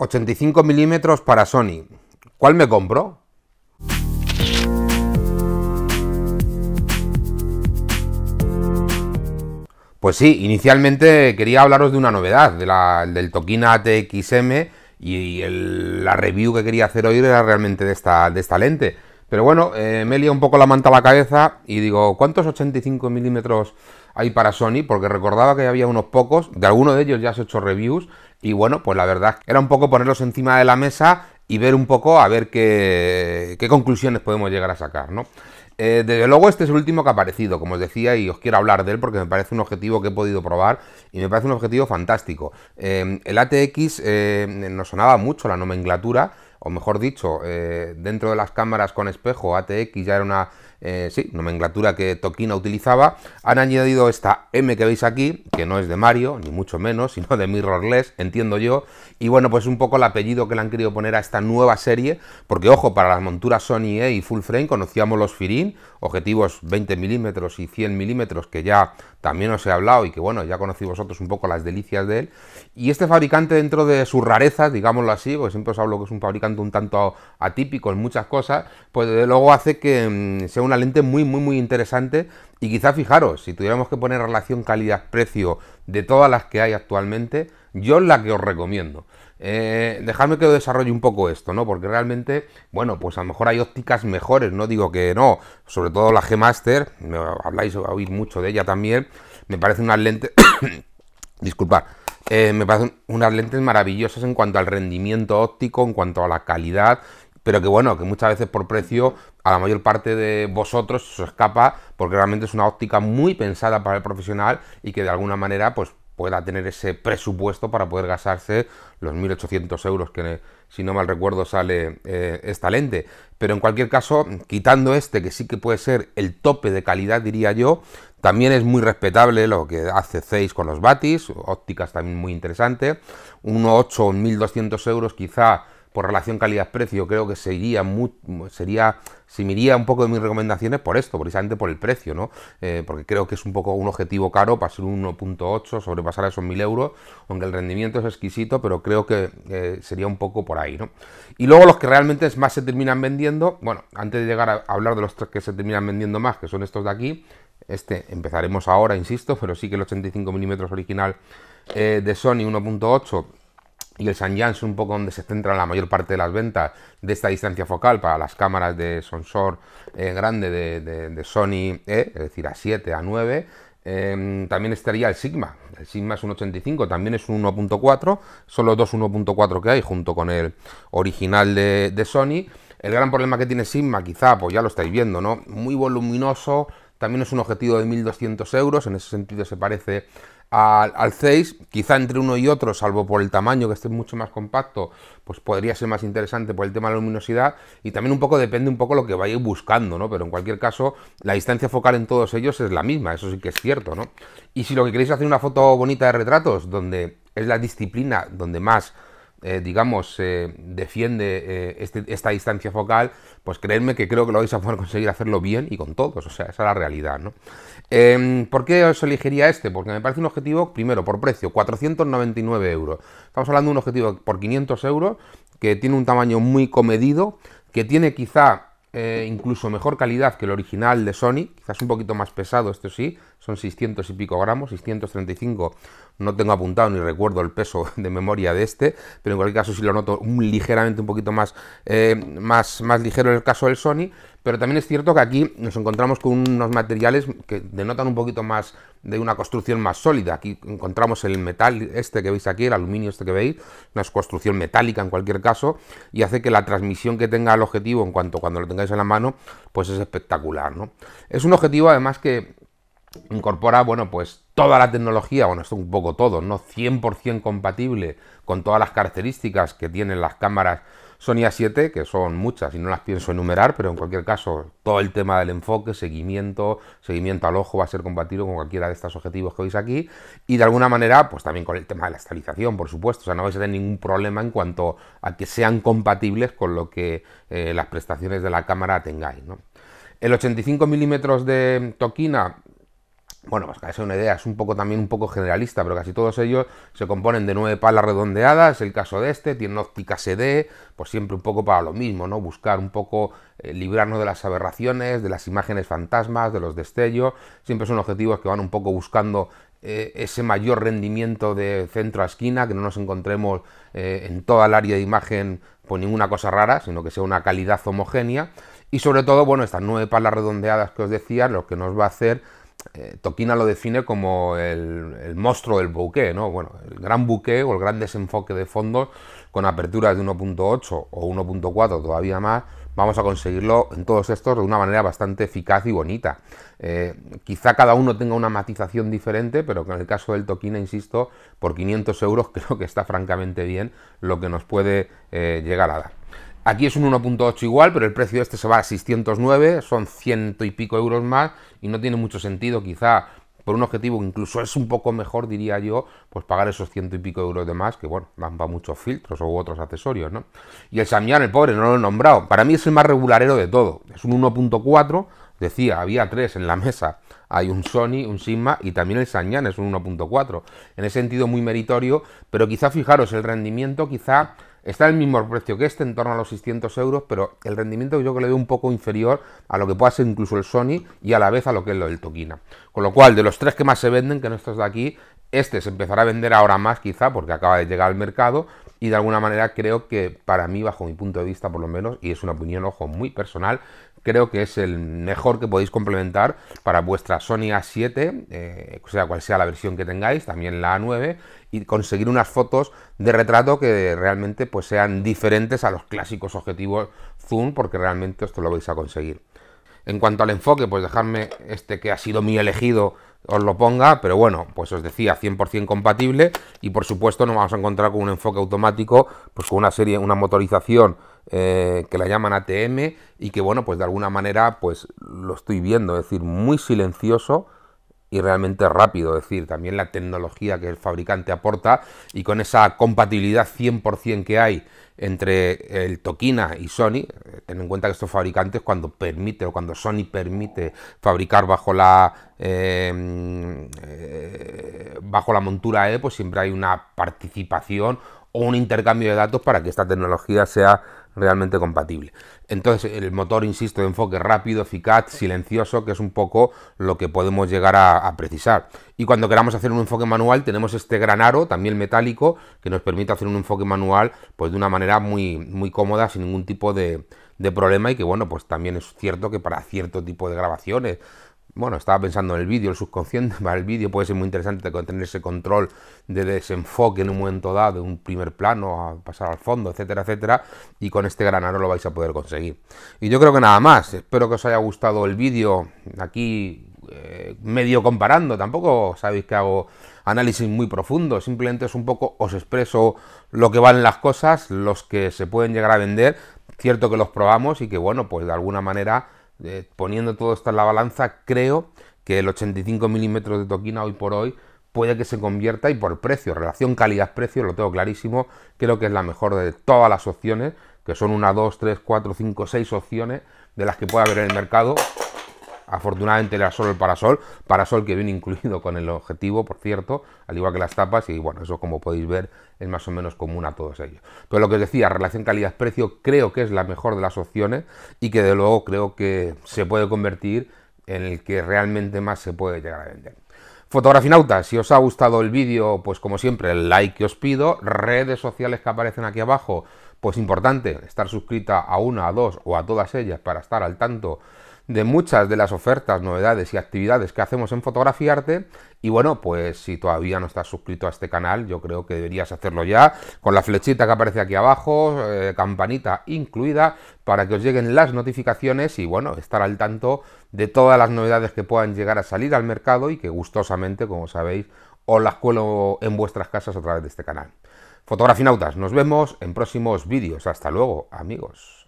85 milímetros para Sony. ¿Cuál me compro? Pues sí, inicialmente quería hablaros de una novedad, del Tokina ATXM y la review que quería hacer hoy era realmente de esta, lente. Pero bueno, eh, me lía un poco la manta a la cabeza y digo, ¿cuántos 85 milímetros hay para Sony? Porque recordaba que había unos pocos, de alguno de ellos ya has hecho reviews y bueno, pues la verdad era un poco ponerlos encima de la mesa y ver un poco a ver qué, qué conclusiones podemos llegar a sacar, ¿no? Eh, desde luego este es el último que ha aparecido, como os decía, y os quiero hablar de él porque me parece un objetivo que he podido probar y me parece un objetivo fantástico. Eh, el ATX eh, nos sonaba mucho la nomenclatura, o mejor dicho, dentro de las cámaras con espejo, ATX ya era una eh, sí, nomenclatura que Tokina utilizaba, han añadido esta M que veis aquí, que no es de Mario, ni mucho menos, sino de Mirrorless, entiendo yo, y bueno, pues un poco el apellido que le han querido poner a esta nueva serie, porque ojo, para las monturas Sony E y Full Frame conocíamos los Firin, objetivos 20 milímetros y 100 milímetros, que ya también os he hablado y que bueno, ya conocí vosotros un poco las delicias de él, y este fabricante dentro de sus rarezas, digámoslo así, porque siempre os hablo que es un fabricante un tanto atípico en muchas cosas, pues desde luego hace que mm, sea una lente muy, muy, muy interesante. Y quizá fijaros, si tuviéramos que poner relación calidad-precio de todas las que hay actualmente, yo la que os recomiendo. Eh, dejadme que os desarrolle un poco esto, ¿no? Porque realmente, bueno, pues a lo mejor hay ópticas mejores, no digo que no, sobre todo la G-Master, habláis a oír mucho de ella también, me parece unas lentes, disculpad, eh, me parecen unas lentes maravillosas en cuanto al rendimiento óptico, en cuanto a la calidad, pero que bueno, que muchas veces por precio a la mayor parte de vosotros se escapa porque realmente es una óptica muy pensada para el profesional y que de alguna manera pues pueda tener ese presupuesto para poder gastarse los 1.800 euros que si no mal recuerdo sale eh, esta lente. Pero en cualquier caso, quitando este que sí que puede ser el tope de calidad diría yo, también es muy respetable lo que hace Zeiss con los Batis, ópticas también muy interesante, 1.8 o 1.200 euros quizá por relación calidad-precio, creo que sería, muy, sería, se me iría un poco de mis recomendaciones por esto, precisamente por el precio, ¿no? Eh, porque creo que es un poco un objetivo caro para ser un 1.8, sobrepasar esos 1000 euros, aunque el rendimiento es exquisito, pero creo que eh, sería un poco por ahí, ¿no? Y luego los que realmente más se terminan vendiendo, bueno, antes de llegar a hablar de los tres que se terminan vendiendo más, que son estos de aquí, este empezaremos ahora, insisto, pero sí que el 85 mm original eh, de Sony 1.8 y el Sanyan es un poco donde se centra la mayor parte de las ventas de esta distancia focal para las cámaras de sensor eh, grande de, Sony E, es decir, A7, A9. Em, también estaría el Sigma. El Sigma es un 85, también es un 1.4. Son los dos 1.4 que hay junto con el original de, de Sony. El gran problema que tiene Sigma, quizá, pues ya lo estáis viendo, ¿no? Muy voluminoso, también es un objetivo de 1200 euros, en ese sentido se parece al, al quizá entre uno y otro, salvo por el tamaño que esté mucho más compacto, pues podría ser más interesante por el tema de la luminosidad y también un poco depende un poco lo que vayáis buscando, ¿no? Pero en cualquier caso, la distancia focal en todos ellos es la misma, eso sí que es cierto, ¿no? Y si lo que queréis hacer una foto bonita de retratos, donde es la disciplina donde más eh, digamos, eh, defiende eh, este, esta distancia focal, pues creedme que creo que lo vais a poder conseguir hacerlo bien y con todos, o sea, esa es la realidad, ¿no? Em, ¿Por qué os elegiría este? Porque me parece un objetivo, primero, por precio, 499 euros. Estamos hablando de un objetivo por 500 euros, que tiene un tamaño muy comedido, que tiene quizá incluso mejor calidad que el original de Sony, quizás un poquito más pesado, esto sí, son 600 y pico gramos, 635 no tengo apuntado ni recuerdo el peso de memoria de este, pero en cualquier caso sí lo noto ligeramente un poquito más, eh, más, más ligero en el caso del Sony, pero también es cierto que aquí nos encontramos con unos materiales que denotan un poquito más de una construcción más sólida. Aquí encontramos el metal este que veis aquí, el aluminio este que veis, una construcción metálica en cualquier caso, y hace que la transmisión que tenga el objetivo en cuanto cuando lo tengáis en la mano, pues es espectacular, ¿no? Es un objetivo además que incorpora, bueno, pues toda la tecnología, bueno, esto un poco todo, no 100% compatible con todas las características que tienen las cámaras Sony A7, que son muchas y no las pienso enumerar, pero en cualquier caso, todo el tema del enfoque, seguimiento, seguimiento al ojo va a ser compatible con cualquiera de estos objetivos que veis aquí y de alguna manera, pues también con el tema de la estabilización, por supuesto, o sea, no vais a tener ningún problema en cuanto a que sean compatibles con lo que eh, las prestaciones de la cámara tengáis, ¿no? El 85 milímetros de Tokina bueno, pues para que una idea, es un poco también un poco generalista, pero casi todos ellos se componen de nueve palas redondeadas, el caso de este, tiene óptica SD, pues siempre un poco para lo mismo, ¿no? Buscar un poco eh, librarnos de las aberraciones, de las imágenes fantasmas, de los destellos, siempre son objetivos que van un poco buscando eh, ese mayor rendimiento de centro a esquina, que no nos encontremos eh, en toda el área de imagen por ninguna cosa rara, sino que sea una calidad homogénea, y sobre todo, bueno, estas nueve palas redondeadas que os decía, lo que nos va a hacer eh, Tokina lo define como el, monstruo del bouquet, ¿no? Bueno, el gran bouquet o el gran desenfoque de fondos con aperturas de 1.8 o 1.4 todavía más, vamos a conseguirlo en todos estos de una manera bastante eficaz y bonita. Eh, quizá cada uno tenga una matización diferente, pero en el caso del Tokina, insisto, por 500 euros creo que está francamente bien lo que nos puede eh, llegar a dar. Aquí es un 1.8 igual, pero el precio de este se va a 609, son ciento y pico euros más y no tiene mucho sentido quizá por un objetivo que incluso es un poco mejor, diría yo, pues pagar esos ciento y pico euros de más, que bueno, van para muchos filtros u otros accesorios, ¿no? Y el Samyang, el pobre, no lo he nombrado, para mí es el más regularero de todo, es un 1.4, decía, había tres en la mesa, hay un Sony, un Sigma y también el Samyang es un 1.4, en ese sentido muy meritorio, pero quizá fijaros, el rendimiento quizá Está el mismo precio que este, en torno a los 600 euros, pero el rendimiento yo que le veo un poco inferior a lo que pueda ser incluso el Sony y a la vez a lo que es lo del Tokina. Con lo cual, de los tres que más se venden, que no estos de aquí, este se empezará a vender ahora más quizá porque acaba de llegar al mercado y de alguna manera creo que para mí, bajo mi punto de vista por lo menos, y es una opinión, ojo, muy personal, creo que es el mejor que podéis complementar para vuestra Sony A7, eh, sea cual sea la versión que tengáis, también la A9, y conseguir unas fotos de retrato que realmente pues, sean diferentes a los clásicos objetivos zoom, porque realmente esto lo vais a conseguir. En cuanto al enfoque, pues dejadme este que ha sido mi elegido os lo ponga, pero bueno, pues os decía 100% compatible y por supuesto nos vamos a encontrar con un enfoque automático, pues con una serie, una motorización eh, que la llaman ATM y que bueno, pues de alguna manera pues lo estoy viendo, es decir, muy silencioso y realmente rápido, es decir, también la tecnología que el fabricante aporta y con esa compatibilidad 100% que hay entre el Tokina y Sony, eh, ten en cuenta que estos fabricantes cuando permite o cuando Sony permite fabricar bajo la eh, eh, bajo la montura E, pues siempre hay una participación un intercambio de datos para que esta tecnología sea realmente compatible. Entonces, el motor, insisto, de enfoque rápido, eficaz, silencioso, que es un poco lo que podemos llegar a, precisar. Y cuando queramos hacer un enfoque manual, tenemos este gran aro, también metálico, que nos permite hacer un enfoque manual pues de una manera muy, muy cómoda, sin ningún tipo de, de problema, y que bueno, pues también es cierto que para cierto tipo de grabaciones, bueno, estaba pensando en el vídeo, el subconsciente para el vídeo puede ser muy interesante tener ese control de desenfoque en un momento dado, de un primer plano a pasar al fondo, etcétera, etcétera, y con este granaro lo vais a poder conseguir. Y yo creo que nada más, espero que os haya gustado el vídeo aquí eh, medio comparando, tampoco sabéis que hago análisis muy profundo, simplemente es un poco os expreso lo que valen las cosas, los que se pueden llegar a vender, cierto que los probamos y que bueno, pues de alguna manera poniendo todo esto en la balanza, creo que el 85 milímetros de toquina hoy por hoy puede que se convierta y por precio, relación calidad-precio, lo tengo clarísimo, creo que es la mejor de todas las opciones, que son una, dos, tres, cuatro, cinco, seis opciones de las que puede haber en el mercado Afortunadamente era solo el parasol, parasol que viene incluido con el objetivo, por cierto, al igual que las tapas, y bueno, eso como podéis ver es más o menos común a todos ellos. Pero lo que os decía, relación calidad-precio, creo que es la mejor de las opciones y que de luego creo que se puede convertir en el que realmente más se puede llegar a vender. Fotografinautas, si os ha gustado el vídeo, pues como siempre, el like que os pido, redes sociales que aparecen aquí abajo, pues importante, estar suscrita a una, a dos o a todas ellas para estar al tanto de muchas de las ofertas, novedades y actividades que hacemos en Fotografiarte. Y bueno, pues si todavía no estás suscrito a este canal, yo creo que deberías hacerlo ya, con la flechita que aparece aquí abajo, eh, campanita incluida, para que os lleguen las notificaciones y bueno, estar al tanto de todas las novedades que puedan llegar a salir al mercado y que gustosamente, como sabéis, os las cuelo en vuestras casas a través de este canal. Fotografinautas, nos vemos en próximos vídeos. Hasta luego, amigos.